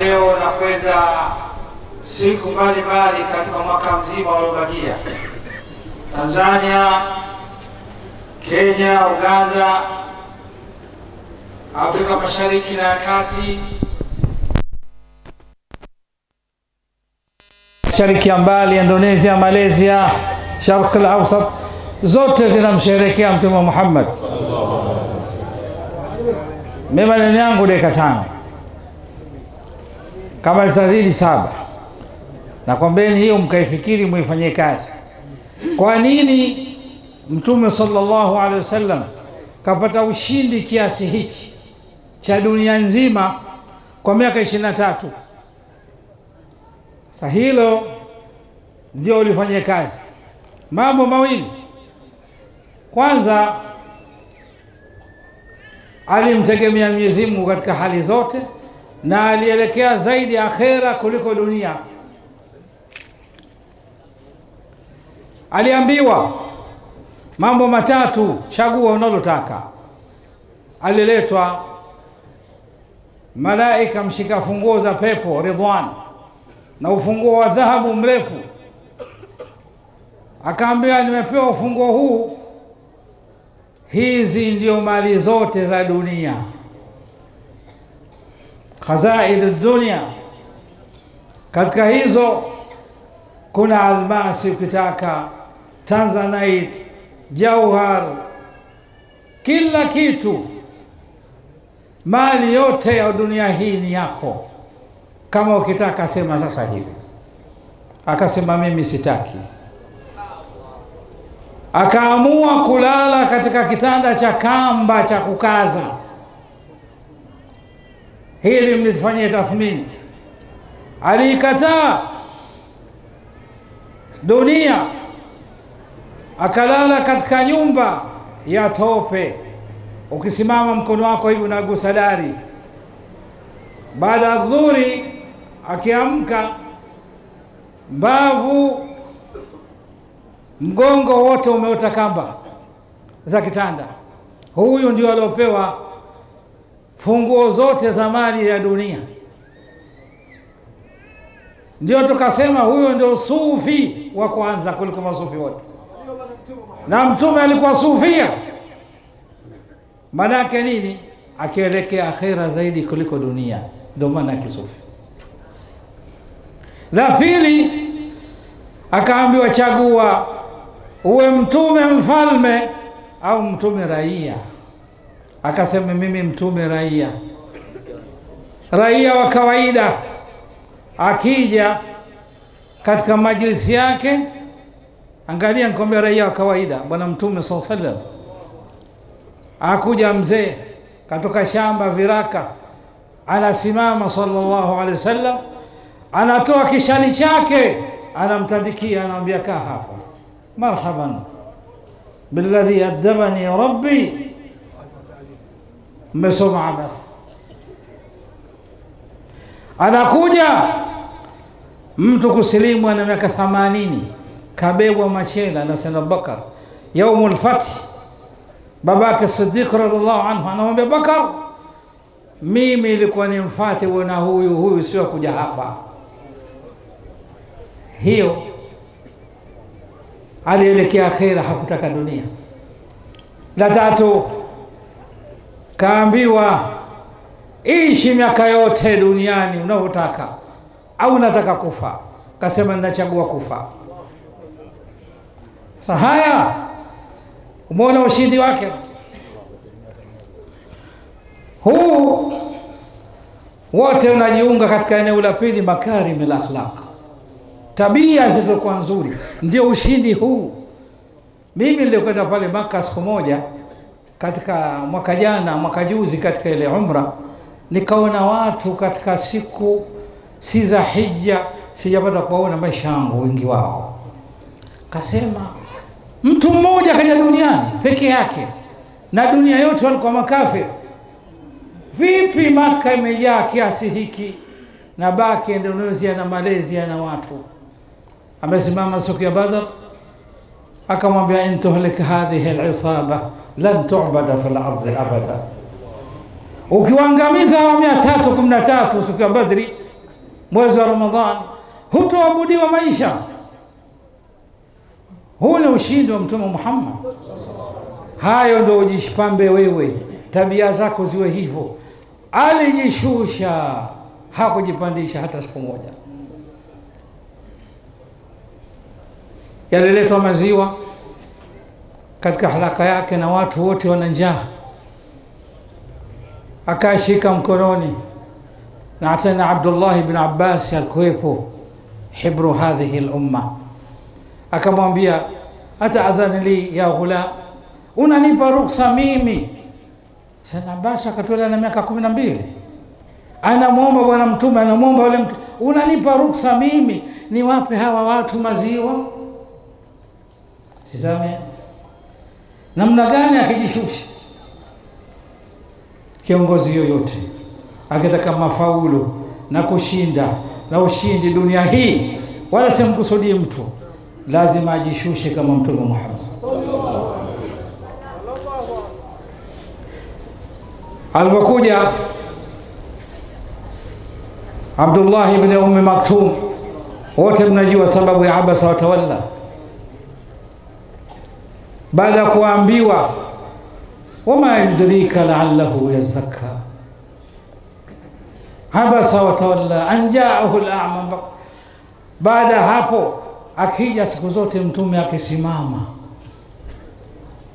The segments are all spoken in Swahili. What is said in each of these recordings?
leo na kwenda siku mbalimbali katika mwaka mzima uliobakia, Tanzania, Kenya, Uganda, Afrika Mashariki na Kati, Mashariki ya mbali, Indonesia, Malaysia, Sharq al-Awsat, zote zinamsherehekea Mtume Muhammad. Mimi maneno yangu dakika tano, kama zitazidi saba, nakwambeni hiyo mkaifikiri, muifanyie kazi. Kwa nini Mtume sallallahu alaihi wasallam kapata ushindi kiasi hiki cha dunia nzima kwa miaka ishirini na tatu? Sa hilo ndio ulifanyie kazi. Mambo mawili, kwanza alimtegemea Mwenyezi Mungu katika hali zote na alielekea zaidi akhera kuliko dunia. Aliambiwa mambo matatu, chagua unalotaka. Aliletwa malaika mshika funguo za pepo Ridwan na ufunguo wa dhahabu mrefu, akaambiwa nimepewa ufunguo huu hizi ndio mali zote za dunia, khazainu dunia. Katika hizo kuna almasi, ukitaka tanzanite, jauhar, kila kitu. Mali yote ya dunia hii ni yako, kama ukitaka sema sasa hivi. Akasema mimi sitaki akaamua kulala katika kitanda cha kamba cha kukaza. Hili mlitufanyie tathmini. Aliikataa dunia, akalala katika nyumba ya tope. Ukisimama mkono wako hivi unagusa dari. Baada ya dhuhuri, akiamka mbavu mgongo wote umeota kamba za kitanda. Huyu ndio aliopewa funguo zote za mali ya dunia. Ndio tukasema huyo ndio sufi wa kwanza kuliko masufi wote, na Mtume alikuwa sufia. Maanake nini? Akielekea akhera zaidi kuliko dunia, ndio maana kisufi. La pili, akaambiwa chagua uwe mtume mfalme au mtume raia. Akasema mimi mtume raia, raia wa kawaida. Akija katika majlisi yake, angalia, nikwambia, raia wa kawaida. Bwana Mtume saa sallam akuja mzee katoka shamba viraka, anasimama sallallahu alaihi wasallam, anatoa kishali chake, anamtandikia, anamwambia kaa hapa marhaban billadhi addabani rabbi. Mmesoma abasa. Anakuja mtu kusilimu ana miaka themanini, kabebwa machela na Sayyidina Abubakar yaumul fathi. Babake Siddiq radhiallahu anhu anamwambia Bakar, mimi ilikuwa ni mfate bwana huyu huyu, sio kuja hapa. Hiyo alielekea akhera, hakutaka dunia. La tatu, kaambiwa ishi miaka yote duniani unavyotaka, au nataka kufa? Kasema ninachagua kufa. Sasa haya, umeona ushindi wake huu wote unajiunga katika eneo la pili, makari akhlaq tabia zilizokuwa nzuri, ndio ushindi huu. Mimi nilikwenda pale Maka siku moja katika mwaka jana, mwaka juzi, katika ile umra, nikaona watu katika siku si za hija, sijapata kuwaona maisha yangu wengi wao. Kasema mtu mmoja kaja duniani peke yake na dunia yote walikuwa makafiri. Vipi Maka imejaa kiasi hiki na baki Indonesia na Malaysia na watu amesimama siku ya Badr akamwambia, intuhlik hadhihi alisaba lan tubada fi lardi abada, ukiwaangamiza hawa mia tatu kumi na tatu siku ya Badri mwezi wa Ramadhani, hutoabudiwa maisha. Huu ni ushindi wa Mtume Muhammad. Hayo ndo ujishipambe wewe, tabia zako ziwe hivyo. Alijishusha, hakujipandisha hata siku moja. Yaliletwa maziwa katika halaka yake na watu wote wana njaa, akashika mkononi na sana Abdullah ibn Abbas alikuwepo, hibru hadhihi lumma, akamwambia hata adhani li ya ghulam, unanipa ruksa mimi? Sana Abbas akatolea na miaka kumi na mbili. Anamwomba Bwana Mtume, anamwomba yule mtu, unanipa ruksa mimi niwape hawa watu maziwa? Tizame namna gani akijishusha. Kiongozi yoyote akitaka mafaulu na kushinda na ushindi dunia hii, wala simkusudii mtu, lazima ajishushe kama Mtume Muhammad alipokuja Abdullah ibn Ummi Maktum, wote mnajua sababu ya abasa watawalla بعد أن وما يدريك لعله يزكى. عبس وتولى أن جاءه الأعمى. بعد هابو أكيد سكوزوت متوم يا كسيماما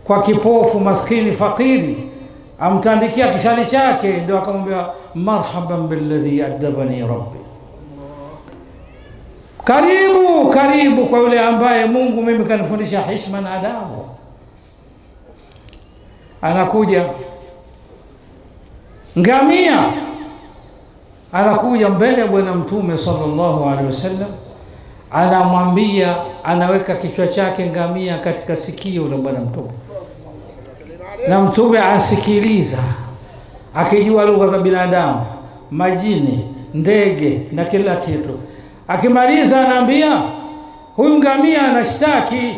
كوكيبوف مسكين فقيري أم تاندكيا كشالي شاكي. دوكم مرحبا بالذي أدبني ربي. كريم كريم كولي أمباي مونغو ميمكن فنشا حشما أداو anakuja. Ngamia, anakuja mbele ya Bwana Mtume sallallahu alaihi wasallam, anamwambia, anaweka kichwa chake ngamia katika sikio la Bwana Mtume, na Mtume asikiliza, akijua lugha za binadamu, majini, ndege na kila kitu. Akimaliza anaambia, huyu ngamia anashtaki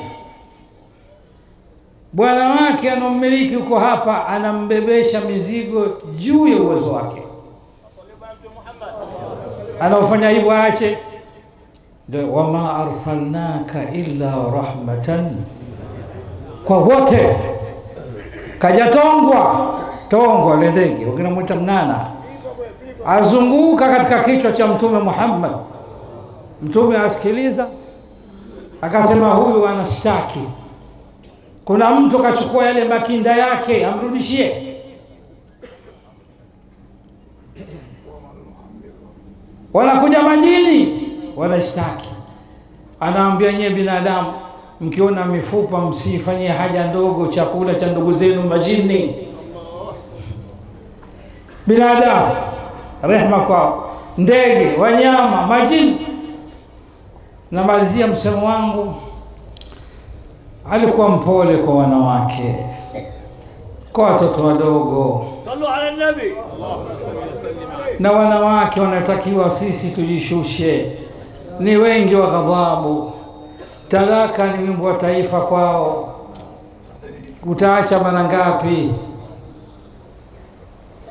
bwana wake anammiliki huko hapa, anambebesha mizigo juu ya uwezo wake. Anaofanya hivyo aache. Ndio, wama arsalnaka illa rahmatan kwa wote. Kajatongwa tongwa le ndege, wengine mwita mnana, azunguka katika kichwa cha Mtume Muhammad. Mtume asikiliza, akasema huyu anashtaki kuna mtu kachukua yale makinda yake, amrudishie. Wanakuja majini, wanashtaki. Anaambia nyie binadamu, mkiona mifupa msifanyie haja ndogo, chakula cha ndugu zenu majini. Binadamu rehma kwao, ndege, wanyama, majini. Namalizia msemo wangu alikuwa mpole kwa wanawake, kwa watoto wadogo na wanawake wanatakiwa sisi tujishushe. Ni wengi wa ghadhabu. Talaka ni wimbo wa taifa kwao. Utaacha mara ngapi?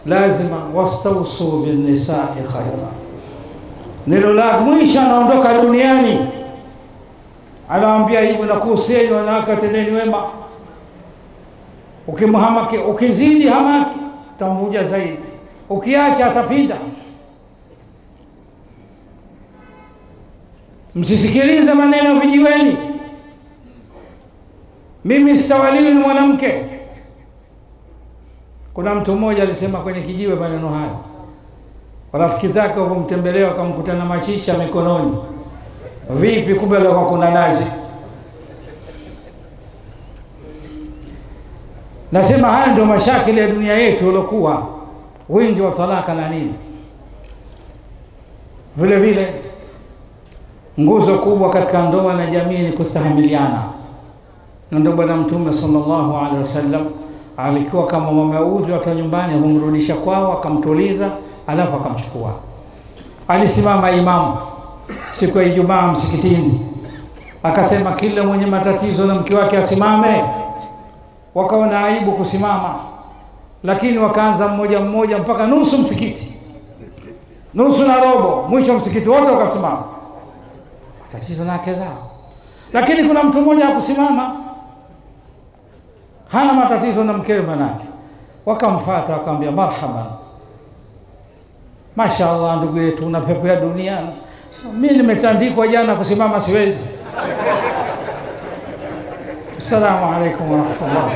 Lazima wastausu binisai khaira. Neno la mwisho anaondoka duniani anawaambia hivyo, na kuhusieni wanawake, watendeni wema. Ukimhamaki, ukizidi hamaki utamvuja zaidi, ukiacha atapinda. Msisikilize maneno vijiweni, mimi sitawaliwi ni mwanamke. Kuna mtu mmoja alisema kwenye kijiwe maneno hayo, warafiki zake wapomtembelea wakamkuta na machicha mikononi Vipi? Kumbe leo kuna nazi. Nasema haya ndio mashakili ya dunia yetu uliokuwa wingi wa talaka na nini. Vile vile nguzo kubwa katika ndoa na jamii ni kustahamiliana, na ndio Bwana Mtume sallallahu alaihi wasallam alikuwa kama wameuzwa watu wa nyumbani, humrudisha kwao, akamtuliza, alafu akamchukua. Alisimama imamu siku ya Ijumaa msikitini, akasema kila mwenye matatizo na mke wake asimame. Wakaona aibu kusimama, lakini wakaanza mmoja mmoja mpaka nusu msikiti. nusu na robo, mwisho msikiti wote wakasimama, Matatizo na zao, lakini kuna mtu mmoja akusimama hana matatizo na mkewe, manake. Wakamfata wakamwambia, marhaban, mashaallah, ndugu yetu una pepo ya duniani mi nimetandikwa jana kusimama siwezi. Assalamu alaikum warahmatullah.